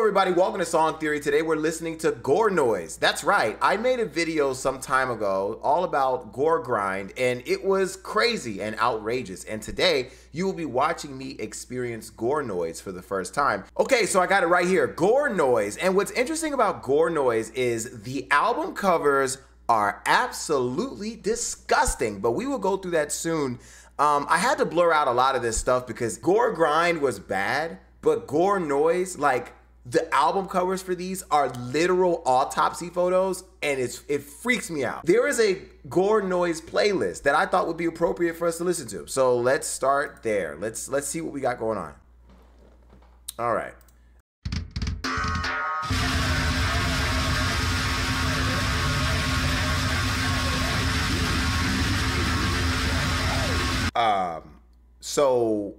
everybody. Welcome to Song Theory. Today we're listening to Gore Noise. That's right. I made a video some time ago all about Gore Grind, and it was crazy and outrageous. And today you will be watching me experience Gore Noise for the first time. Okay, so I got it right here Gore Noise. And what's interesting about Gore Noise is the album covers are absolutely disgusting, but we will go through that soon. Um, I had to blur out a lot of this stuff because Gore Grind was bad, but Gore Noise, like, the album covers for these are literal autopsy photos and it's it freaks me out. There is a gore noise playlist that I thought would be appropriate for us to listen to. So let's start there. Let's let's see what we got going on. All right. Um so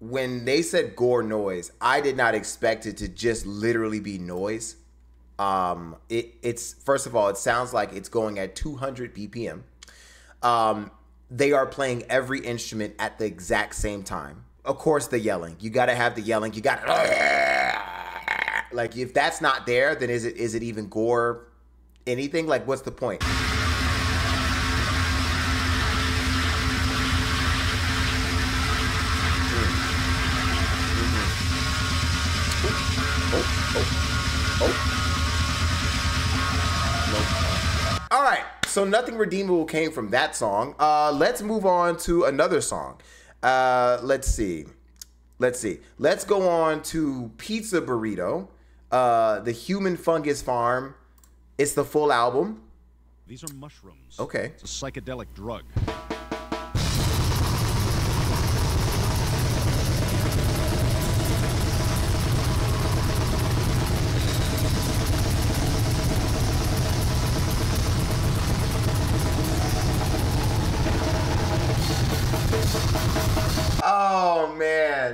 when they said gore noise, I did not expect it to just literally be noise. Um, it, it's first of all, it sounds like it's going at 200 BPM. Um, they are playing every instrument at the exact same time. Of course, the yelling. You got to have the yelling. You got to like if that's not there, then is it is it even gore? Anything like what's the point? All right, so nothing redeemable came from that song. Uh, let's move on to another song. Uh, let's see. Let's see. Let's go on to Pizza Burrito, uh, the Human Fungus Farm. It's the full album. These are mushrooms. Okay. It's a psychedelic drug.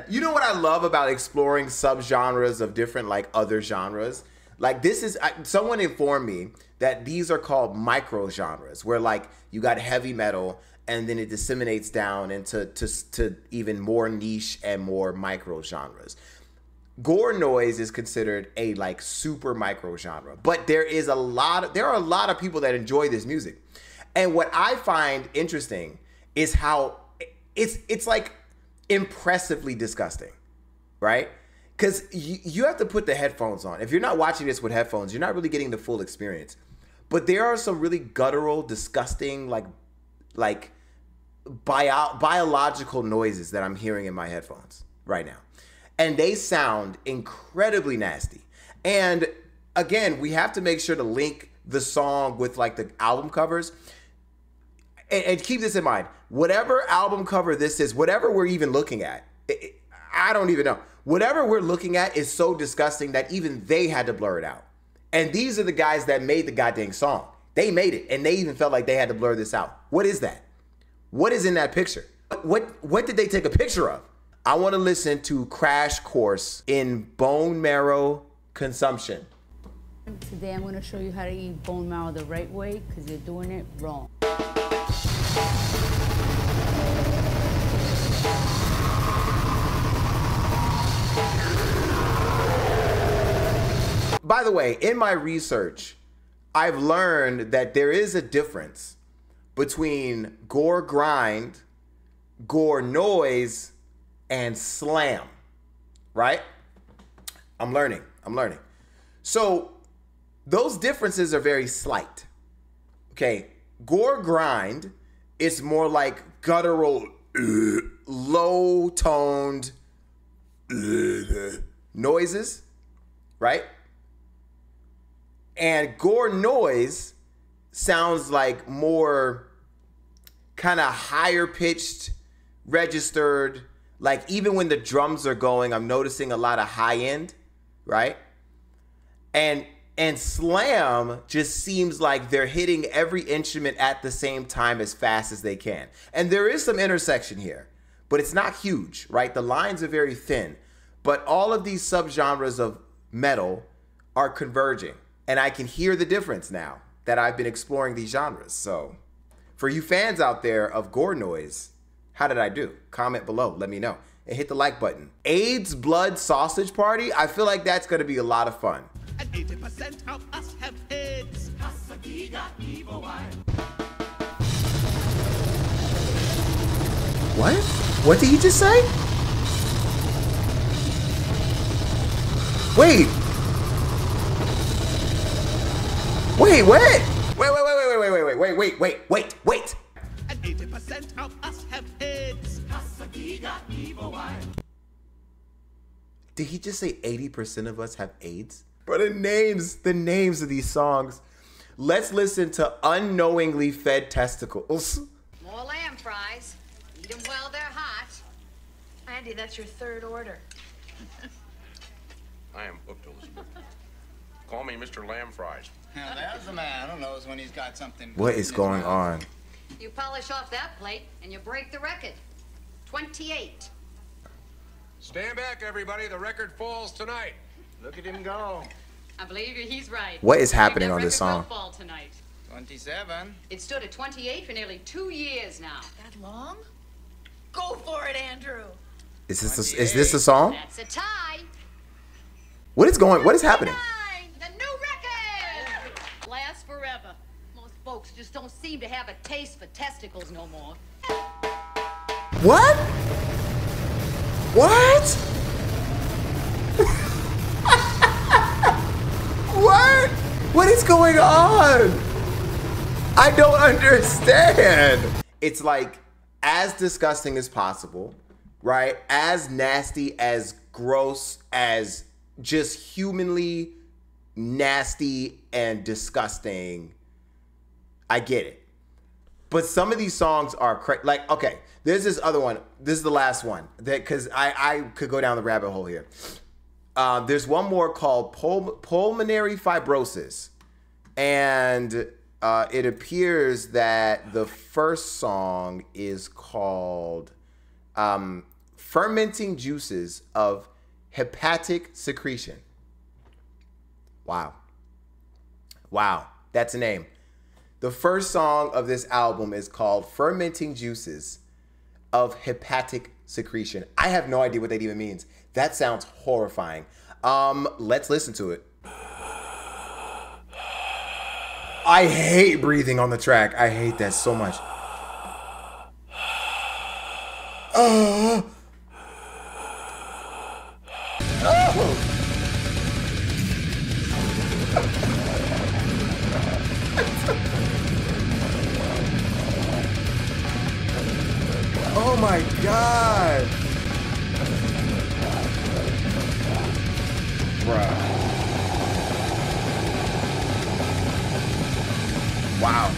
You know what I love about exploring subgenres of different like other genres? Like this is I, someone informed me that these are called micro genres where like you got heavy metal and then it disseminates down into to, to even more niche and more micro genres. Gore noise is considered a like super micro genre, but there is a lot of there are a lot of people that enjoy this music. And what I find interesting is how it's it's like impressively disgusting, right? Because you, you have to put the headphones on. If you're not watching this with headphones, you're not really getting the full experience. But there are some really guttural, disgusting, like like bio, biological noises that I'm hearing in my headphones right now. And they sound incredibly nasty. And again, we have to make sure to link the song with like the album covers. And, and keep this in mind whatever album cover this is, whatever we're even looking at, it, it, I don't even know. Whatever we're looking at is so disgusting that even they had to blur it out. And these are the guys that made the goddamn song. They made it, and they even felt like they had to blur this out. What is that? What is in that picture? What what did they take a picture of? I want to listen to Crash Course in Bone Marrow Consumption. Today I'm going to show you how to eat bone marrow the right way because you're doing it wrong. By the way, in my research, I've learned that there is a difference between gore grind, gore noise, and slam, right? I'm learning. I'm learning. So those differences are very slight. Okay, gore grind is more like guttural, low toned noises, right? And gore noise sounds like more kind of higher pitched, registered. Like even when the drums are going, I'm noticing a lot of high end, right? And and slam just seems like they're hitting every instrument at the same time as fast as they can. And there is some intersection here, but it's not huge, right? The lines are very thin. But all of these subgenres of metal are converging. And I can hear the difference now that I've been exploring these genres. So, for you fans out there of gore noise, how did I do? Comment below, let me know. and hit the like button. AIDS Blood Sausage Party. I feel like that's gonna be a lot of fun. And 80% of us have AIDS. What? What did he just say? Wait. Wait, wait. Wait, wait, wait, wait, wait, wait, wait, wait, wait, wait, wait, wait. And 80% of us have AIDS. Did he just say 80% of us have AIDS? Bro, the names, the names of these songs. Let's listen to Unknowingly Fed Testicles. More lamb fries. Eat them while they're hot. Andy, that's your third order. I am hooked, Elizabeth. Call me Mr. Lamb Fries. Now there's a man who knows when he's got something. What good is in his going on? You polish off that plate and you break the record. 28. Stand back, everybody. The record falls tonight. Look at him go. I believe you, he's right. What is happening on this song? tonight. 27. It stood at 28 for nearly two years now. That long? Go for it, Andrew. Is this a, is this a song? That's a tie. What is going? What is happening? The new record! Lasts forever. Most folks just don't seem to have a taste for testicles no more. What? What? What? Is going on? I don't understand. It's like as disgusting as possible, right? As nasty, as gross, as just humanly nasty and disgusting. I get it. But some of these songs are cra- like okay. There's this other one. This is the last one that because I I could go down the rabbit hole here. Um, there's one more called pul- pulmonary fibrosis, and uh, it appears that the first song is called um, "Fermenting Juices of Hepatic Secretion." Wow, wow, that's a name. The first song of this album is called Fermenting Juices of Hepatic Secretion. I have no idea what that even means. That sounds horrifying. Um, let's listen to it. I hate breathing on the track. I hate that so much. Oh. My god. Bruh. Wow.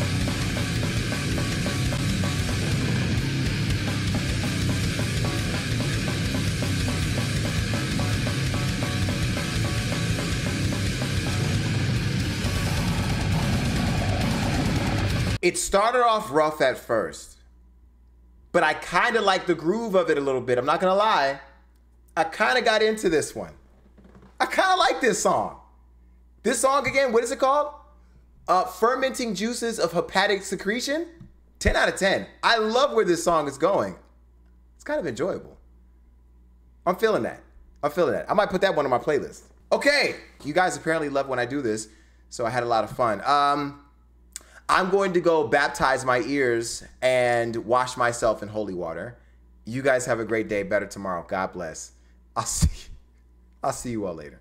It started off rough at first but I kind of like the groove of it a little bit. I'm not gonna lie. I kind of got into this one. I kind of like this song. This song again, what is it called? Uh, Fermenting Juices of Hepatic Secretion. 10 out of 10. I love where this song is going. It's kind of enjoyable. I'm feeling that. I'm feeling that. I might put that one on my playlist. Okay, you guys apparently love when I do this, so I had a lot of fun. Um, I'm going to go baptize my ears and wash myself in holy water. You guys have a great day. Better tomorrow. God bless. I'll see. I'll see you all later.